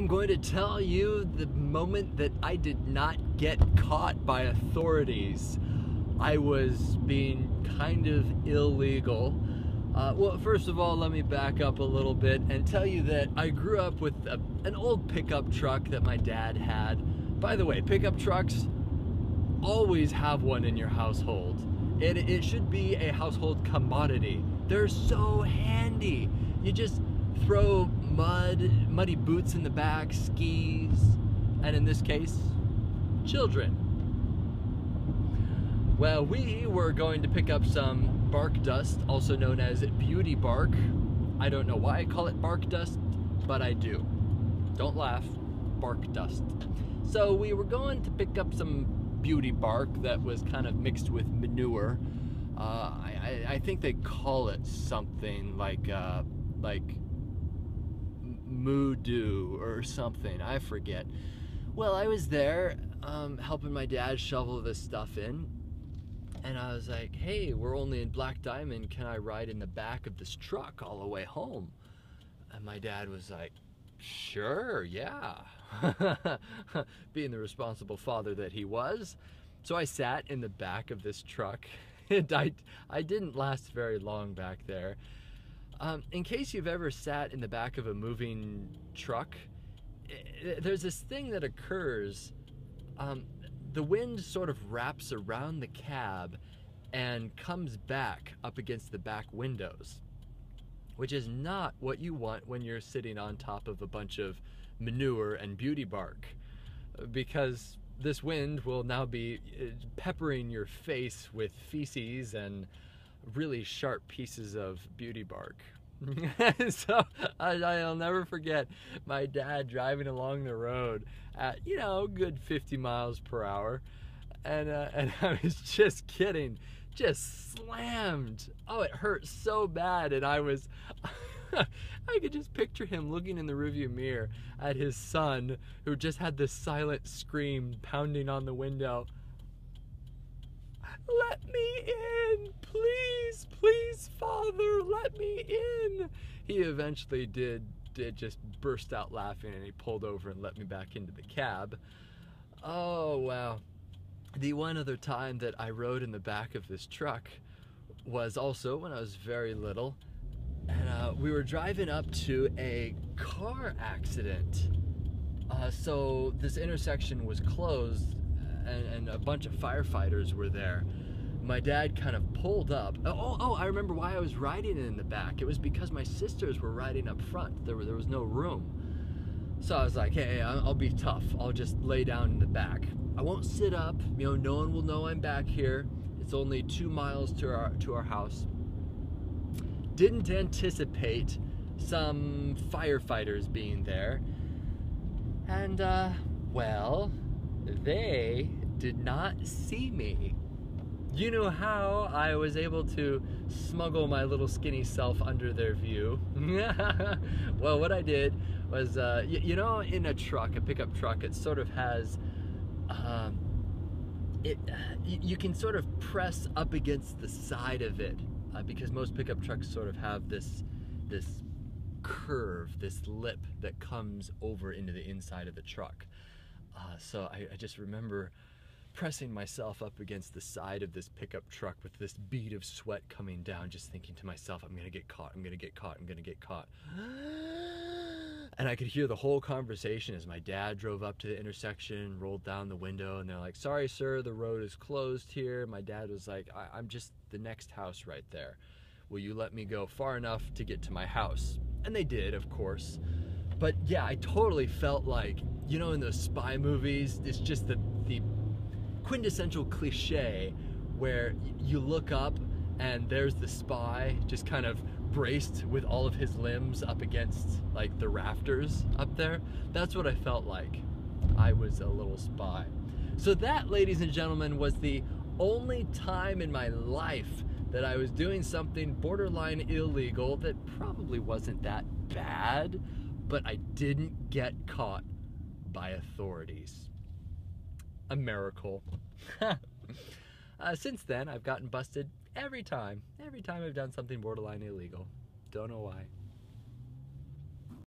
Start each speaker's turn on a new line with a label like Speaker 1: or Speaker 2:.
Speaker 1: I'm going to tell you the moment that I did not get caught by authorities. I was being kind of illegal. Uh, well, first of all, let me back up a little bit and tell you that I grew up with a, an old pickup truck that my dad had. By the way, pickup trucks always have one in your household. It, it should be a household commodity. They're so handy. You just throw mud, muddy boots in the back, skis, and in this case, children. Well, we were going to pick up some bark dust, also known as beauty bark. I don't know why I call it bark dust, but I do. Don't laugh, bark dust. So we were going to pick up some beauty bark that was kind of mixed with manure. Uh, I, I, think they call it something like uh, like Moodoo or something. I forget. Well, I was there um, helping my dad shovel this stuff in. And I was like, hey, we're only in Black Diamond. Can I ride in the back of this truck all the way home? And my dad was like, sure, yeah. Being the responsible father that he was. So I sat in the back of this truck. And I, I didn't last very long back there. Um, in case you've ever sat in the back of a moving truck, there's this thing that occurs. Um, the wind sort of wraps around the cab and comes back up against the back windows, which is not what you want when you're sitting on top of a bunch of manure and beauty bark, because this wind will now be uh, peppering your face with feces and really sharp pieces of beauty bark. so I, will never forget my dad driving along the road at you know good 50 miles per hour, and uh, and I was just kidding, just slammed. Oh, it hurt so bad, and I was. I could just picture him looking in the rearview mirror at his son, who just had this silent scream pounding on the window. Let me in, please, please, Father, let me in. He eventually did did just burst out laughing and he pulled over and let me back into the cab. Oh wow. The one other time that I rode in the back of this truck was also when I was very little. And uh, we were driving up to a car accident. Uh, so this intersection was closed and, and a bunch of firefighters were there my dad kind of pulled up. Oh, oh, I remember why I was riding in the back. It was because my sisters were riding up front. There, were, there was no room. So I was like, hey, I'll be tough. I'll just lay down in the back. I won't sit up. You know, no one will know I'm back here. It's only two miles to our to our house. Didn't anticipate some firefighters being there. And, uh, well, they did not see me. You know how I was able to smuggle my little skinny self under their view? well, what I did was, uh, you, you, know, in a truck, a pickup truck, it sort of has, um, it, you can sort of press up against the side of it uh, because most pickup trucks sort of have this, this curve, this lip that comes over into the inside of the truck. Uh, so I, I just remember pressing myself up against the side of this pickup truck with this bead of sweat coming down, just thinking to myself, I'm gonna get caught, I'm gonna get caught, I'm gonna get caught. And I could hear the whole conversation as my dad drove up to the intersection, rolled down the window, and they're like, Sorry, sir, the road is closed here. My dad was like, I- am just the next house right there. Will you let me go far enough to get to my house? And they did, of course. But yeah, I totally felt like, you know, in those spy movies, it's just the, the quintessential cliche where you look up and there's the spy just kind of braced with all of his limbs up against like the rafters up there. That's what I felt like. I was a little spy. So that, ladies and gentlemen, was the only time in my life that I was doing something borderline illegal that probably wasn't that bad, but I didn't get caught by authorities a miracle. uh, since then, I've gotten busted every time. Every time I've done something borderline illegal. Don't know why.